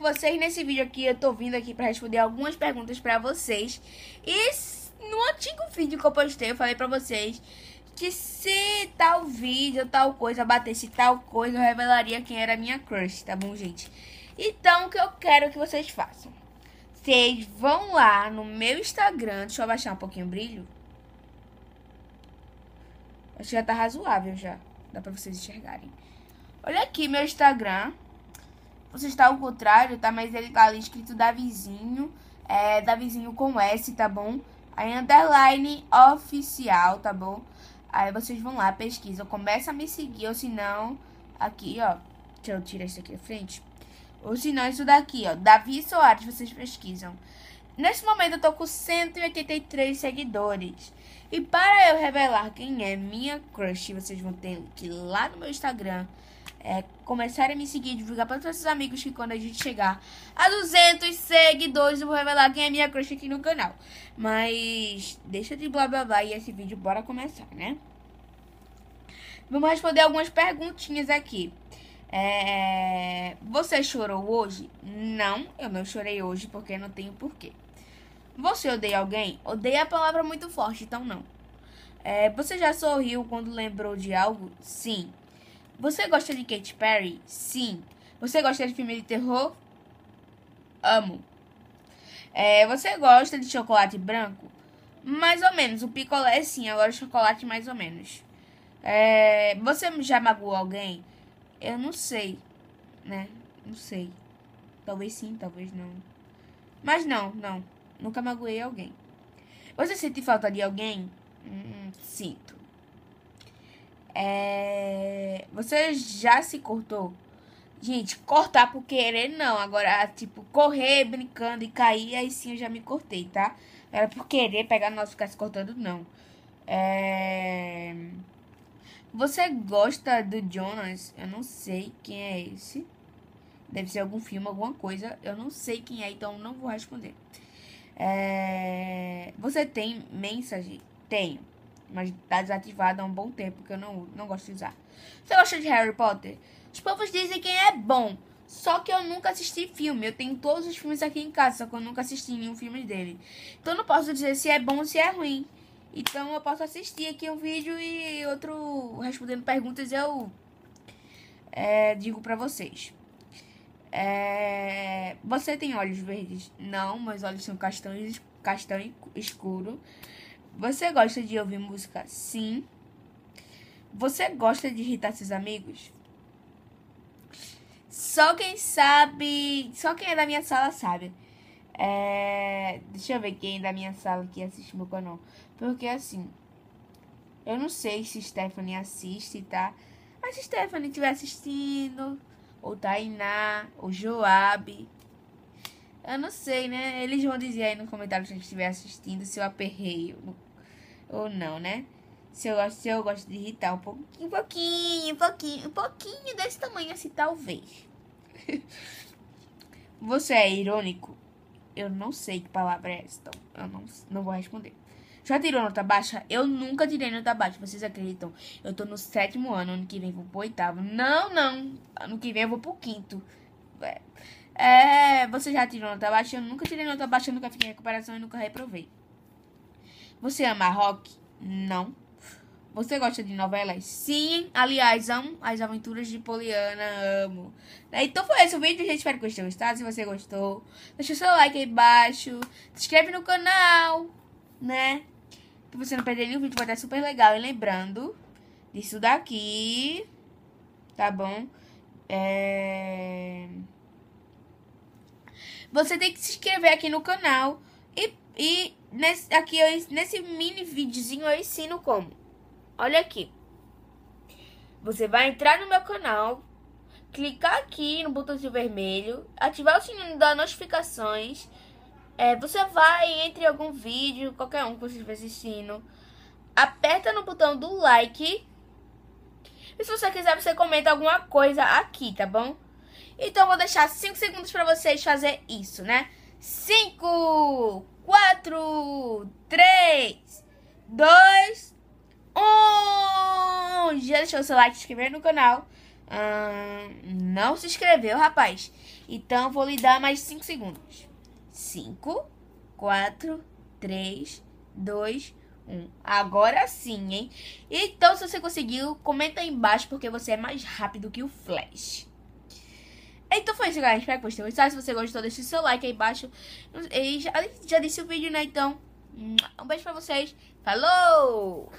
com vocês nesse vídeo aqui. Eu tô vindo aqui pra responder algumas perguntas pra vocês. E no antigo vídeo que eu postei, eu falei pra vocês que se tal vídeo, tal coisa, batesse tal coisa, eu revelaria quem era a minha crush, tá bom, gente? Então, o que eu quero que vocês façam? Vocês vão lá no meu Instagram, deixa eu abaixar um pouquinho o brilho. Acho que já tá razoável já, dá pra vocês enxergarem. Olha aqui meu Instagram. Você está ao contrário, tá? Mas ele tá ali escrito Davizinho. É, Davizinho com S, tá bom? Aí, underline oficial, tá bom? Aí vocês vão lá, pesquisam, começa a me seguir, ou se não, aqui, ó. Deixa eu tirar isso aqui da frente. Ou se não, isso daqui, ó. Davi Soares, vocês pesquisam. Nesse momento eu tô com 183 seguidores. E para eu revelar quem é minha crush, vocês vão ter que ir lá no meu Instagram é, começarem a me seguir, divulgar para todos os amigos que quando a gente chegar a 200 seguidores eu vou revelar quem é minha crush aqui no canal. Mas deixa de blá blá blá e esse vídeo bora começar, né? Vamos responder algumas perguntinhas aqui. É, você chorou hoje? Não, eu não chorei hoje porque não tenho porquê. Você odeia alguém? Odeia a palavra muito forte, então não. É, você já sorriu quando lembrou de algo? Sim. Você gosta de Katy Perry? Sim. Você gosta de filme de terror? Amo. É, você gosta de chocolate branco? Mais ou menos. O picolé sim, agora chocolate mais ou menos. É, você já magoou alguém? Eu não sei, né? Não sei. Talvez sim, talvez não. Mas não, não. Nunca magoei alguém. Você sente falta de alguém? Hum, sinto. É... Você já se cortou? Gente, cortar por querer não. Agora, tipo, correr brincando e cair, aí sim eu já me cortei, tá? Era por querer pegar nós ficar se cortando, não. É... Você gosta do Jonas? Eu não sei quem é esse. Deve ser algum filme, alguma coisa. Eu não sei quem é, então não vou responder. É... Você tem mensagem? Tenho mas tá desativado há um bom tempo que eu não, não gosto de usar. Você gosta de Harry Potter? Os povos dizem que é bom, só que eu nunca assisti filme. Eu tenho todos os filmes aqui em casa, só que eu nunca assisti nenhum filme dele. Então não posso dizer se é bom ou se é ruim. Então eu posso assistir aqui um vídeo e outro respondendo perguntas eu é, digo pra vocês. É, você tem olhos verdes? Não, meus olhos são castanhos, castanho escuro. Você gosta de ouvir música? Sim. Você gosta de irritar seus amigos? Só quem sabe. Só quem é da minha sala sabe. É, deixa eu ver quem é da minha sala que assiste meu canal. Porque assim. Eu não sei se Stephanie assiste, tá? Mas se Stephanie estiver assistindo, ou Tainá, ou Joab, eu não sei, né? Eles vão dizer aí no comentário se estiver assistindo se eu aperreio ou não, né? Se eu, gosto, se eu gosto de irritar um pouquinho, um pouquinho, um pouquinho, um pouquinho desse tamanho assim, talvez. Você é irônico? Eu não sei que palavra é essa, então eu não, não vou responder. Já tirou nota baixa? Eu nunca tirei nota baixa, vocês acreditam? Eu tô no sétimo ano, ano que vem vou pro oitavo. Não, não, ano que vem eu vou pro quinto. É, é você já tirou nota baixa? Eu nunca tirei nota baixa, nunca fiquei em recuperação e nunca reprovei. Você ama rock? Não. Você gosta de novelas? Sim. Aliás, amo as aventuras de Poliana, amo. Então foi esse o vídeo, gente. Espero que vocês tenham gostado. Se você gostou, deixa o seu like aí embaixo. Se inscreve no canal, né? Pra você não perder nenhum vídeo, vai estar super legal. E lembrando disso daqui, tá bom? É... Você tem que se inscrever aqui no canal e, e nesse, aqui eu, nesse mini videozinho eu ensino como. Olha aqui. Você vai entrar no meu canal, clicar aqui no botãozinho vermelho, ativar o sininho das notificações. É, você vai entre algum vídeo, qualquer um que você estiver assistindo, aperta no botão do like. E se você quiser, você comenta alguma coisa aqui, tá bom? Então, vou deixar 5 segundos para vocês fazer isso, né? 5, 4, 3, 2, 1. Já deixou seu like, se inscrever no canal. Hum, não se inscreveu, rapaz. Então, vou lhe dar mais 5 segundos. 5, 4, 3, 2, 1. Agora sim, hein? Então, se você conseguiu, comenta aí embaixo porque você é mais rápido que o Flash. Foi isso, galera. Espero que vocês tenham gostado. Se você gostou, deixe seu like aí embaixo. E já, já disse o vídeo, né? Então, um beijo pra vocês. Falou!